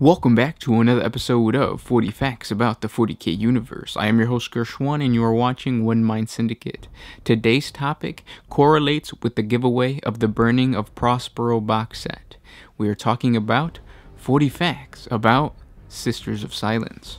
Welcome back to another episode of 40 Facts about the 40k universe. I am your host Gershwan and you are watching One Mind Syndicate. Today's topic correlates with the giveaway of the Burning of Prospero box set. We are talking about 40 facts about Sisters of Silence.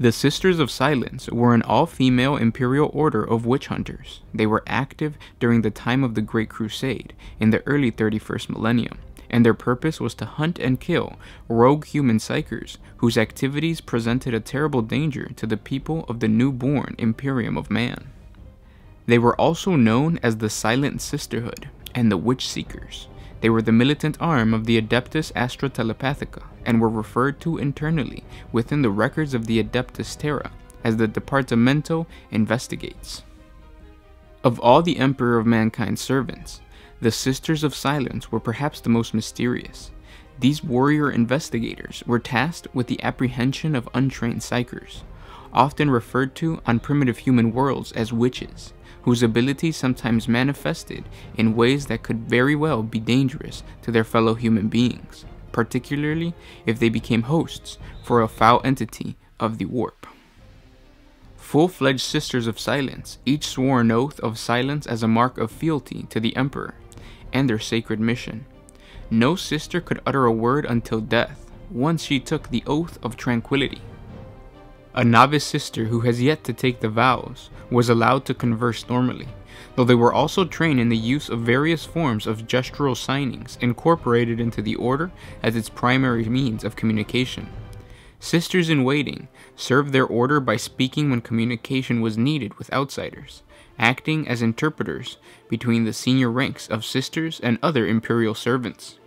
The Sisters of Silence were an all female imperial order of witch hunters. They were active during the time of the Great Crusade in the early 31st millennium and their purpose was to hunt and kill rogue human psykers whose activities presented a terrible danger to the people of the newborn Imperium of Man. They were also known as the Silent Sisterhood and the Witch Seekers. They were the militant arm of the Adeptus Astra Telepathica and were referred to internally within the records of the Adeptus Terra as the Departamento Investigates. Of all the Emperor of Mankind's servants, the Sisters of Silence were perhaps the most mysterious. These warrior investigators were tasked with the apprehension of untrained psykers, often referred to on primitive human worlds as witches, whose abilities sometimes manifested in ways that could very well be dangerous to their fellow human beings, particularly if they became hosts for a foul entity of the warp. Full fledged Sisters of Silence each swore an oath of silence as a mark of fealty to the Emperor and their sacred mission. No sister could utter a word until death, once she took the oath of tranquility. A novice sister who has yet to take the vows was allowed to converse normally, though they were also trained in the use of various forms of gestural signings incorporated into the order as its primary means of communication. Sisters in waiting served their order by speaking when communication was needed with outsiders, acting as interpreters between the senior ranks of sisters and other imperial servants.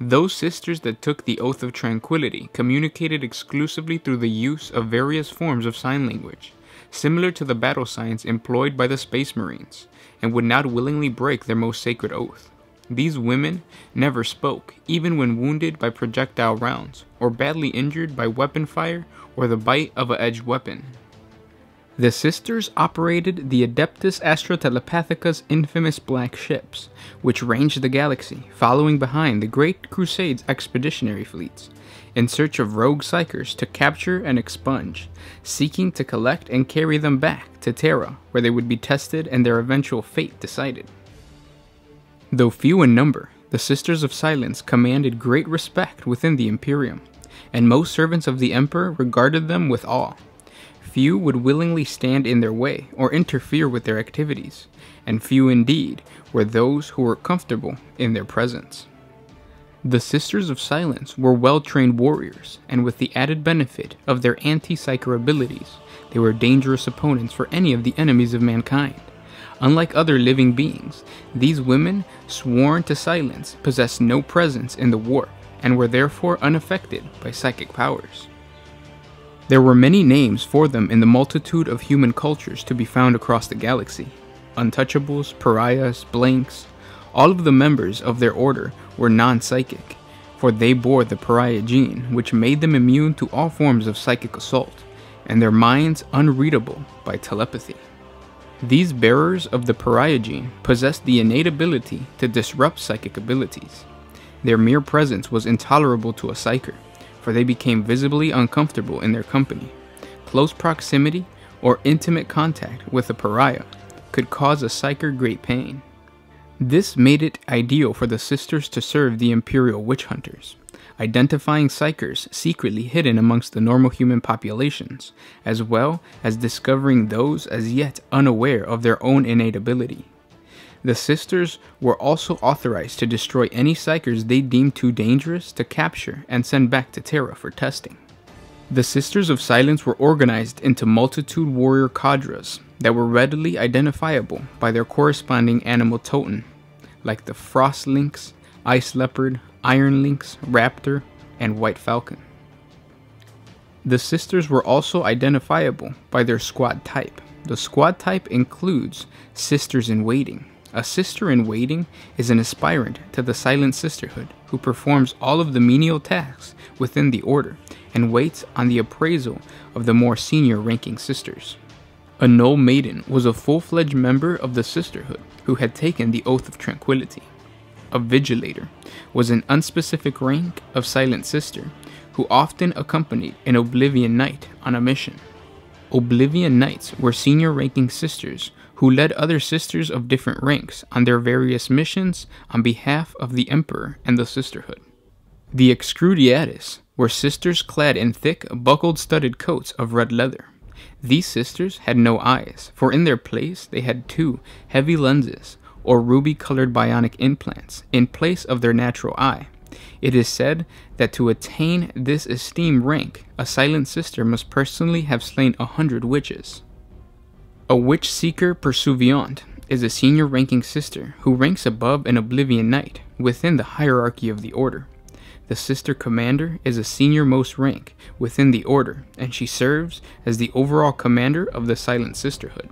Those sisters that took the Oath of Tranquility communicated exclusively through the use of various forms of sign language, similar to the battle signs employed by the Space Marines, and would not willingly break their most sacred oath. These women never spoke, even when wounded by projectile rounds, or badly injured by weapon fire or the bite of an edged weapon. The sisters operated the Adeptus Astra Telepathica's infamous black ships, which ranged the galaxy, following behind the Great Crusade's expeditionary fleets, in search of rogue psykers to capture and expunge, seeking to collect and carry them back to Terra, where they would be tested and their eventual fate decided. Though few in number, the Sisters of Silence commanded great respect within the Imperium, and most servants of the Emperor regarded them with awe. Few would willingly stand in their way or interfere with their activities, and few indeed were those who were comfortable in their presence. The Sisters of Silence were well trained warriors, and with the added benefit of their anti psyker abilities, they were dangerous opponents for any of the enemies of mankind. Unlike other living beings, these women, sworn to silence, possessed no presence in the warp and were therefore unaffected by psychic powers. There were many names for them in the multitude of human cultures to be found across the galaxy. Untouchables, pariahs, blanks, all of the members of their order were non-psychic, for they bore the pariah gene, which made them immune to all forms of psychic assault, and their minds unreadable by telepathy. These bearers of the pariah gene possessed the innate ability to disrupt psychic abilities. Their mere presence was intolerable to a psyker, for they became visibly uncomfortable in their company. Close proximity or intimate contact with a pariah could cause a psyker great pain. This made it ideal for the sisters to serve the imperial witch hunters, identifying psykers secretly hidden amongst the normal human populations, as well as discovering those as yet unaware of their own innate ability. The sisters were also authorized to destroy any psykers they deemed too dangerous to capture and send back to Terra for testing. The Sisters of Silence were organized into multitude warrior cadres that were readily identifiable by their corresponding animal totem, like the Frost Lynx, Ice Leopard, Iron Lynx, Raptor, and White Falcon. The sisters were also identifiable by their squad type. The squad type includes Sisters in Waiting, a sister in waiting is an aspirant to the Silent Sisterhood who performs all of the menial tasks within the order and waits on the appraisal of the more senior ranking sisters. A Null Maiden was a full fledged member of the Sisterhood who had taken the Oath of Tranquility. A vigilator, was an unspecific rank of Silent Sister who often accompanied an Oblivion Knight on a mission. Oblivion Knights were senior ranking sisters who led other sisters of different ranks on their various missions on behalf of the Emperor and the Sisterhood. The Excruciatus were sisters clad in thick, buckled studded coats of red leather. These sisters had no eyes, for in their place they had two heavy lenses, or ruby colored bionic implants, in place of their natural eye. It is said that to attain this esteemed rank, a silent sister must personally have slain a hundred witches. A witch seeker pursuivant is a senior ranking sister who ranks above an oblivion knight within the hierarchy of the order. The sister commander is a senior most rank within the order, and she serves as the overall commander of the Silent Sisterhood.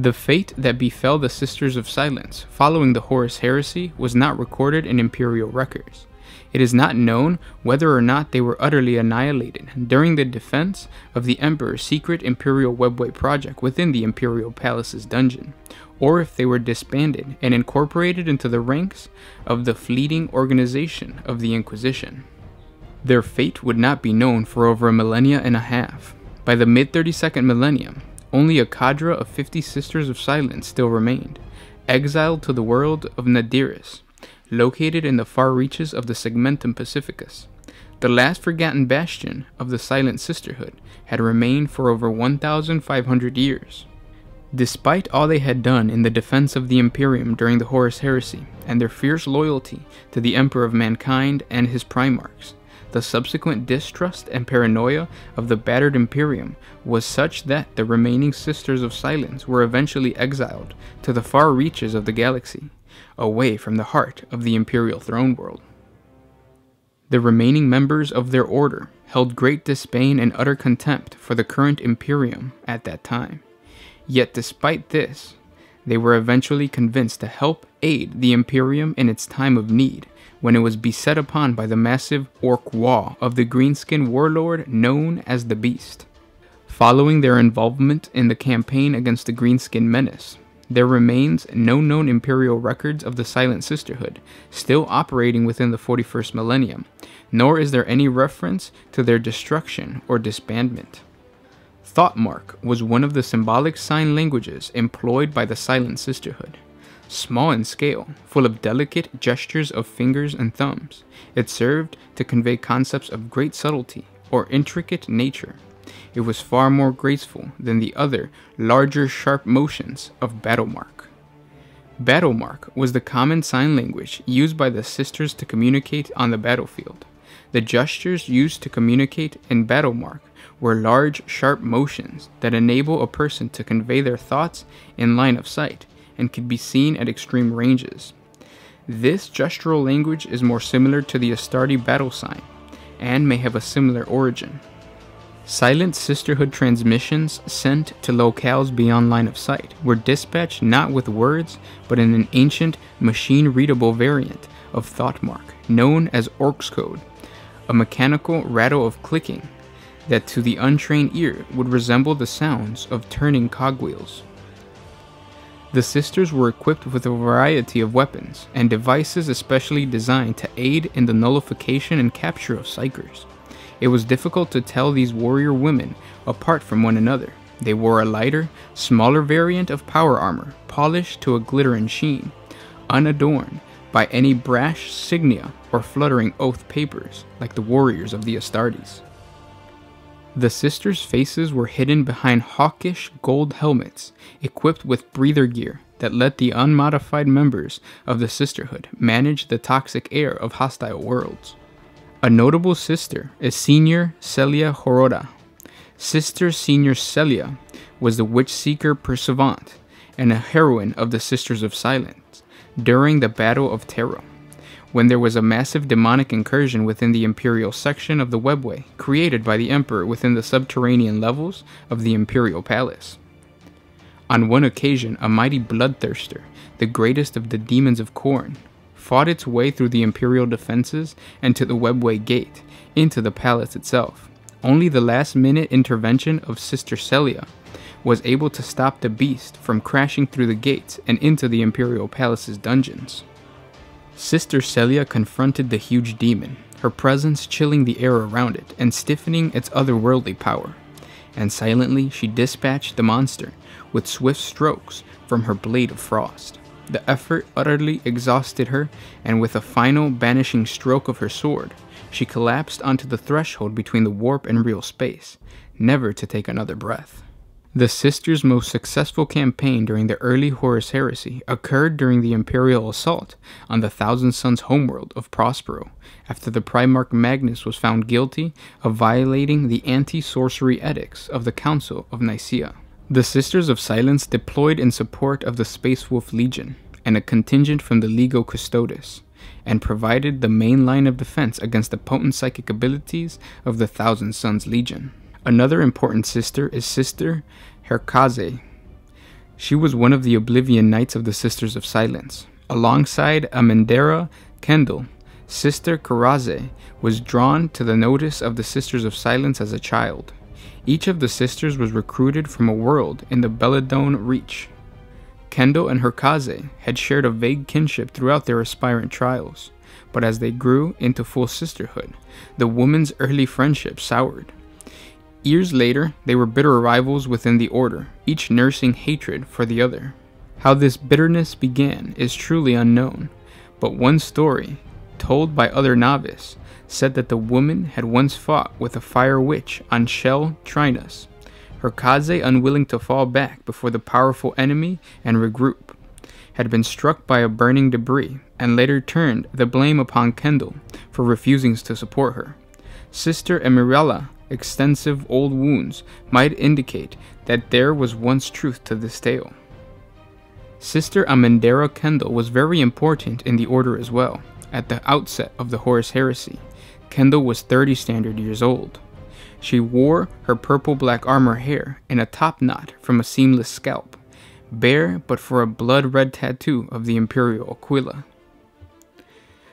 The fate that befell the Sisters of Silence following the Horus Heresy was not recorded in imperial records. It is not known whether or not they were utterly annihilated during the defense of the Emperor's secret Imperial Webway project within the Imperial Palace's dungeon, or if they were disbanded and incorporated into the ranks of the fleeting organization of the Inquisition. Their fate would not be known for over a millennia and a half. By the mid 32nd millennium, only a cadre of 50 Sisters of Silence still remained, exiled to the world of Nadiris, located in the far reaches of the Segmentum Pacificus. The last forgotten bastion of the Silent Sisterhood had remained for over 1,500 years. Despite all they had done in the defense of the Imperium during the Horus Heresy, and their fierce loyalty to the Emperor of Mankind and his Primarchs, the subsequent distrust and paranoia of the battered Imperium was such that the remaining Sisters of Silence were eventually exiled to the far reaches of the galaxy, away from the heart of the Imperial throne world. The remaining members of their order held great disdain and utter contempt for the current Imperium at that time Yet despite this, they were eventually convinced to help aid the Imperium in its time of need when it was beset upon by the massive Ork Waaagh of the greenskin warlord known as the Beast. Following their involvement in the campaign against the Greenskin menace, there remains no known imperial records of the Silent Sisterhood still operating within the 41st millennium, nor is there any reference to their destruction or disbandment. Thoughtmark was one of the symbolic sign languages employed by the Silent Sisterhood. Small in scale, full of delicate gestures of fingers and thumbs, it served to convey concepts of great subtlety or intricate nature. It was far more graceful than the other, larger, sharp motions of battle mark. Battle mark was the common sign language used by the sisters to communicate on the battlefield. The gestures used to communicate in battle mark were large, sharp motions that enable a person to convey their thoughts in line of sight and could be seen at extreme ranges. This gestural language is more similar to the Astarte battle sign and may have a similar origin. Silent Sisterhood transmissions sent to locales beyond line of sight were dispatched not with words but in an ancient machine readable variant of Thoughtmark known as Orcs code, a mechanical rattle of clicking that to the untrained ear would resemble the sounds of turning cogwheels. The sisters were equipped with a variety of weapons and devices especially designed to aid in the nullification and capture of psykers. It was difficult to tell these warrior women apart from one another. They wore a lighter, smaller variant of power armor, polished to a glittering sheen, unadorned by any brash signia or fluttering oath papers like the warriors of the Astartes. The sisters' faces were hidden behind hawkish gold helmets equipped with breather gear that let the unmodified members of the sisterhood manage the toxic air of hostile worlds. A notable sister is Senior Celia Horoda. Sister Senior Celia was the witch seeker pursuivant and a heroine of the Sisters of Silence during the Battle of Taro when there was a massive demonic incursion within the Imperial section of the Webway, created by the Emperor within the subterranean levels of the Imperial Palace. On one occasion, a mighty bloodthirster, the greatest of the demons of Khorne, fought its way through the Imperial defenses and to the Webway Gate, into the palace itself. Only the last minute intervention of Sister Celia was able to stop the beast from crashing through the gates and into the Imperial Palace's dungeons. Sister Celia confronted the huge demon, her presence chilling the air around it and stiffening its otherworldly power. And silently she dispatched the monster with swift strokes from her blade of frost. The effort utterly exhausted her, and with a final banishing stroke of her sword, she collapsed onto the threshold between the warp and real space, never to take another breath. The sisters' most successful campaign during the early Horus Heresy occurred during the Imperial assault on the Thousand Sons homeworld of Prospero, after the Primarch Magnus was found guilty of violating the anti sorcery edicts of the Council of Nikaea. The Sisters of Silence deployed in support of the Space Wolf Legion and a contingent from the Legio Custodes, and provided the main line of defense against the potent psychic abilities of the Thousand Sons Legion. Another important sister is Sister Herkaze. She was one of the Oblivion Knights of the Sisters of Silence. Alongside Amendera Kendel, Sister Karaze was drawn to the notice of the Sisters of Silence as a child. Each of the sisters was recruited from a world in the Belladone Reach. Kendel and Herkaze had shared a vague kinship throughout their aspirant trials, but as they grew into full sisterhood, the woman's early friendship soured. Years later, they were bitter rivals within the order, each nursing hatred for the other. How this bitterness began is truly unknown, but one story, told by other novice, said that the woman had once fought with a fire witch on Shell Trinus, Herkaze, unwilling to fall back before the powerful enemy and regroup, had been struck by a burning debris and later turned the blame upon Kendel for refusing to support her. Sister Emirella extensive old wounds might indicate that there was once truth to this tale. Sister Amendera Kendel was very important in the order as well. At the outset of the Horus Heresy, Kendel was 30 standard years old. She wore her purple black armor hair in a top knot from a seamless scalp, bare but for a blood red tattoo of the Imperial Aquila.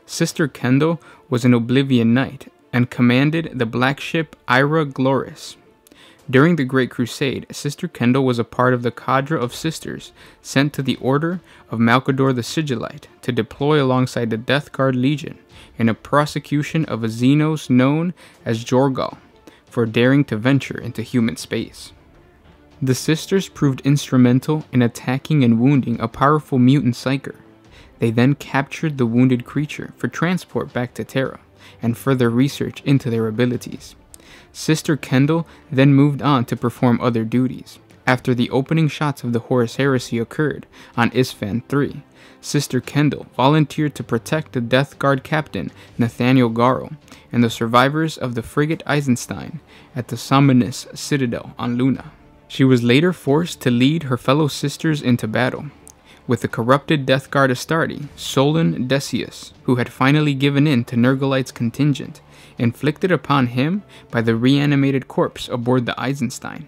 Sister Kendel was an Oblivion Knight and commanded the black ship Ira Gloris. During the Great Crusade, Sister Kendel was a part of the cadre of sisters sent to the Order of Malcador the Sigillite to deploy alongside the Death Guard Legion in a prosecution of a Xenos known as Jorgal for daring to venture into human space. The sisters proved instrumental in attacking and wounding a powerful mutant psyker. They then captured the wounded creature for transport back to Terra and further research into their abilities. Sister Kendel then moved on to perform other duties. After the opening shots of the Horus Heresy occurred on Isstvan III, Sister Kendel volunteered to protect the Death Guard captain Nathaniel Garo and the survivors of the frigate Eisenstein at the Somnus Citadel on Luna. She was later forced to lead her fellow sisters into battle, with the corrupted Death Guard Astarte, Solon Decius, who had finally given in to Nergalite's contingent, inflicted upon him by the reanimated corpse aboard the Eisenstein.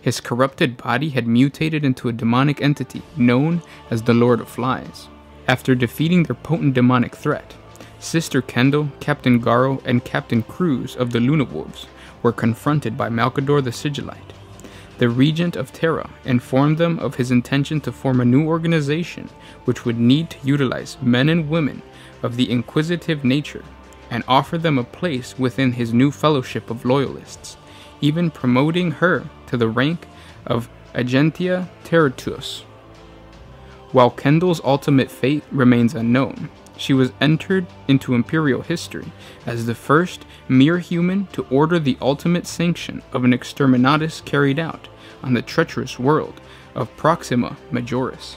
His corrupted body had mutated into a demonic entity known as the Lord of Flies. After defeating their potent demonic threat, Sister Kendel, Captain Garo, and Captain Qruze of the Luna Wolves were confronted by Malcador the Sigillite the regent of Terra informed them of his intention to form a new organization which would need to utilize men and women of the inquisitive nature and offer them a place within his new fellowship of loyalists, even promoting her to the rank of Agentia Tertius. While Kendel's ultimate fate remains unknown, she was entered into imperial history as the first mere human to order the ultimate sanction of an exterminatus carried out on the treacherous world of Proxima Majoris.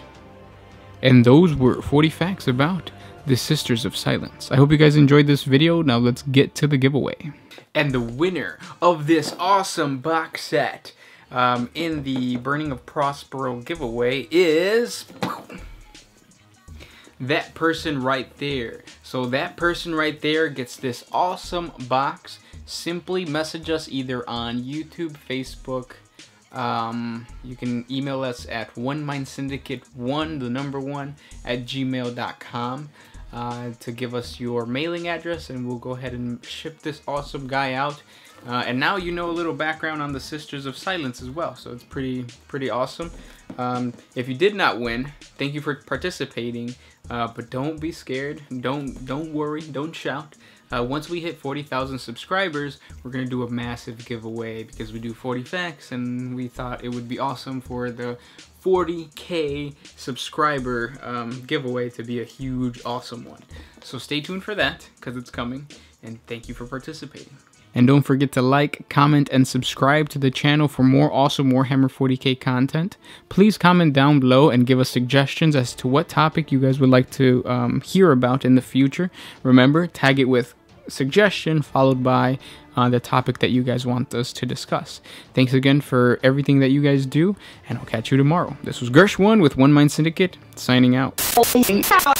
And those were 40 facts about the Sisters of Silence. I hope you guys enjoyed this video. Now let's get to the giveaway. And the winner of this awesome box set um, in the Burning of Prospero giveaway is that person right there. So that person right there gets this awesome box. Simply message us either on YouTube, Facebook. Um, you can email us at one mind syndicate one, the number one, at gmail.com uh, to give us your mailing address, and we'll go ahead and ship this awesome guy out. Uh, and now you know a little background on the Sisters of Silence as well, so it's pretty pretty awesome. Um, if you did not win, thank you for participating. Uh, but don't be scared. Don't don't worry. Don't shout. Uh, once we hit 40,000 subscribers, we're gonna do a massive giveaway because we do 40 facts, and we thought it would be awesome for the 40k subscriber um, giveaway to be a huge, awesome one. So stay tuned for that because it's coming, and thank you for participating. And don't forget to like, comment, and subscribe to the channel for more awesome Warhammer 40k content. Please comment down below and give us suggestions as to what topic you guys would like to um, hear about in the future. Remember, tag it with suggestion followed by uh, the topic that you guys want us to discuss. Thanks again for everything that you guys do, and I'll catch you tomorrow. This was Gersh1 with One Mind Syndicate, signing out.